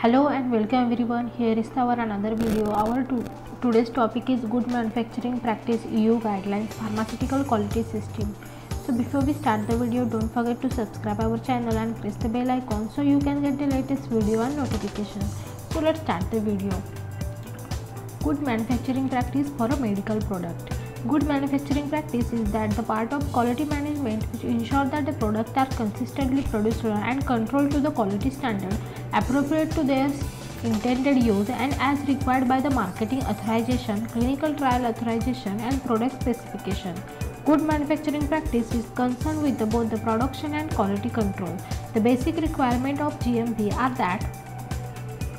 Hello and welcome everyone. Here is our another video. Our to, today's topic is Good Manufacturing Practice EU Guidelines Pharmaceutical Quality System. So before we start the video, don't forget to subscribe our channel and press the bell icon so you can get the latest video and notification. So let's start the video. Good manufacturing practice for a medical product. Good manufacturing practice is that the part of quality management which ensure that the products are consistently produced and controlled to the quality standard appropriate to their intended use and as required by the marketing authorization, clinical trial authorization and product specification. Good manufacturing practice is concerned with the, both the production and quality control. The basic requirement of GMP are that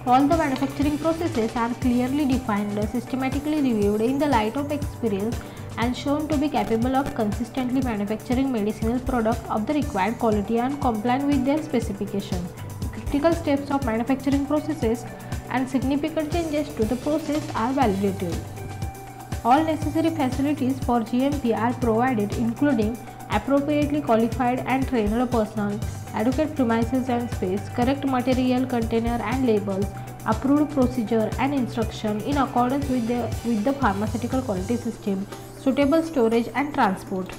all the manufacturing processes are clearly defined, systematically reviewed in the light of experience and shown to be capable of consistently manufacturing medicinal product of the required quality and compliant with their specifications. Critical steps of manufacturing processes and significant changes to the process are validated. All necessary facilities for GMP are provided including appropriately qualified and trained personnel, adequate premises and space, correct material container and labels, approved procedure and instruction in accordance with the, with the pharmaceutical quality system, suitable storage and transport.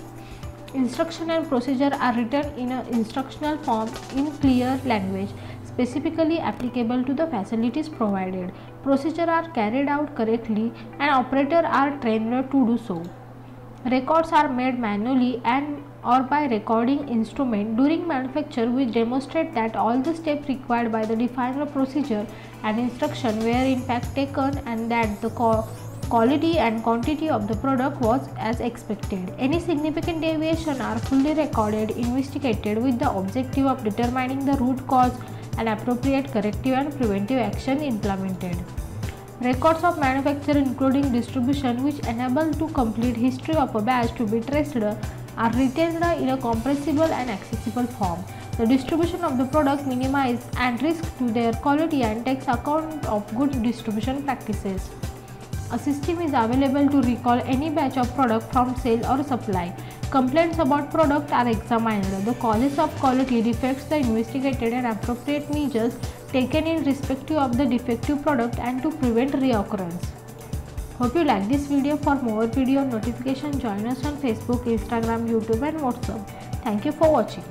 Instruction and procedure are written in an instructional form in clear language specifically applicable to the facilities provided. Procedure are carried out correctly and operator are trained to do so. Records are made manually and or by recording instrument during manufacture which demonstrate that all the steps required by the defined procedure and instruction were in fact taken and that the quality and quantity of the product was as expected. Any significant deviation are fully recorded, investigated with the objective of determining the root cause and appropriate corrective and preventive action implemented. Records of manufacture including distribution which enable to complete history of a batch to be traced are retained in a compressible and accessible form. The distribution of the product minimizes and risk to their quality and takes account of good distribution practices. A system is available to recall any batch of product from sale or supply. Complaints about product are examined. The causes of quality defects are investigated and appropriate measures taken in respect of the defective product and to prevent reoccurrence. Hope you like this video. For more video notification join us on Facebook, Instagram, YouTube and WhatsApp. Thank you for watching.